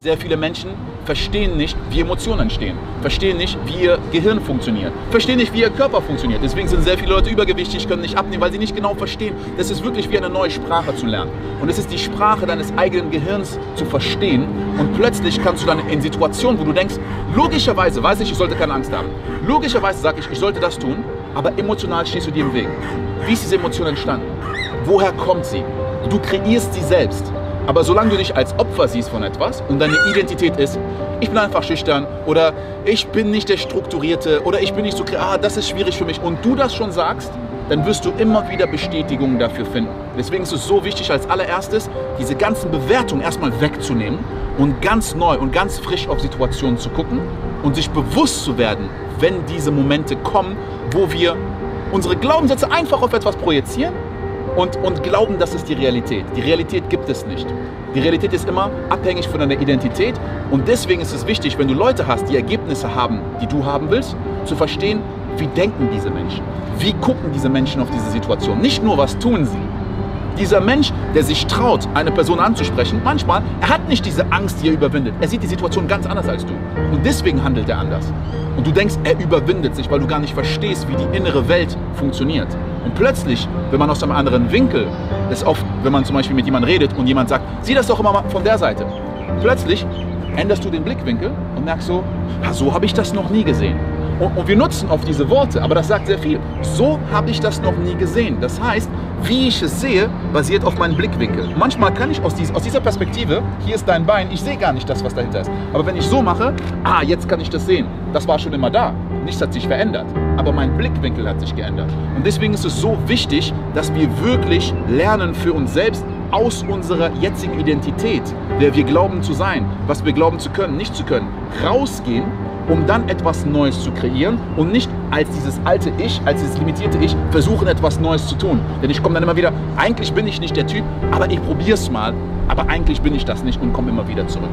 Sehr viele Menschen verstehen nicht, wie Emotionen entstehen, verstehen nicht, wie ihr Gehirn funktioniert, verstehen nicht, wie ihr Körper funktioniert. Deswegen sind sehr viele Leute übergewichtig, können nicht abnehmen, weil sie nicht genau verstehen. Das ist wirklich wie eine neue Sprache zu lernen. Und es ist die Sprache deines eigenen Gehirns zu verstehen. Und plötzlich kannst du dann in Situationen, wo du denkst, logischerweise weiß ich, ich sollte keine Angst haben. Logischerweise sage ich, ich sollte das tun, aber emotional stehst du dir im Weg. Wie ist diese Emotion entstanden? Woher kommt sie? Du kreierst sie selbst. Aber solange du dich als Opfer siehst von etwas und deine Identität ist, ich bin einfach schüchtern oder ich bin nicht der Strukturierte oder ich bin nicht so, ah, das ist schwierig für mich und du das schon sagst, dann wirst du immer wieder Bestätigungen dafür finden. Deswegen ist es so wichtig, als allererstes diese ganzen Bewertungen erstmal wegzunehmen und ganz neu und ganz frisch auf Situationen zu gucken und sich bewusst zu werden, wenn diese Momente kommen, wo wir unsere Glaubenssätze einfach auf etwas projizieren und, und glauben, das ist die Realität. Die Realität gibt es nicht. Die Realität ist immer abhängig von deiner Identität und deswegen ist es wichtig, wenn du Leute hast, die Ergebnisse haben, die du haben willst, zu verstehen, wie denken diese Menschen? Wie gucken diese Menschen auf diese Situation? Nicht nur, was tun sie, dieser Mensch, der sich traut, eine Person anzusprechen, manchmal, er hat nicht diese Angst, die er überwindet. Er sieht die Situation ganz anders als du. Und deswegen handelt er anders. Und du denkst, er überwindet sich, weil du gar nicht verstehst, wie die innere Welt funktioniert. Und plötzlich, wenn man aus einem anderen Winkel, ist oft, wenn man zum Beispiel mit jemandem redet und jemand sagt, sieh das doch immer mal von der Seite. Plötzlich änderst du den Blickwinkel und merkst so, so habe ich das noch nie gesehen. Und, und wir nutzen oft diese Worte, aber das sagt sehr viel. So habe ich das noch nie gesehen. Das heißt, wie ich es sehe, basiert auf meinem Blickwinkel. Manchmal kann ich aus dieser Perspektive, hier ist dein Bein, ich sehe gar nicht das, was dahinter ist. Aber wenn ich so mache, ah, jetzt kann ich das sehen. Das war schon immer da. Nichts hat sich verändert. Aber mein Blickwinkel hat sich geändert. Und deswegen ist es so wichtig, dass wir wirklich lernen für uns selbst aus unserer jetzigen Identität, wer wir glauben zu sein, was wir glauben zu können, nicht zu können, rausgehen um dann etwas Neues zu kreieren und nicht als dieses alte Ich, als dieses limitierte Ich versuchen, etwas Neues zu tun. Denn ich komme dann immer wieder, eigentlich bin ich nicht der Typ, aber ich probiere es mal, aber eigentlich bin ich das nicht und komme immer wieder zurück.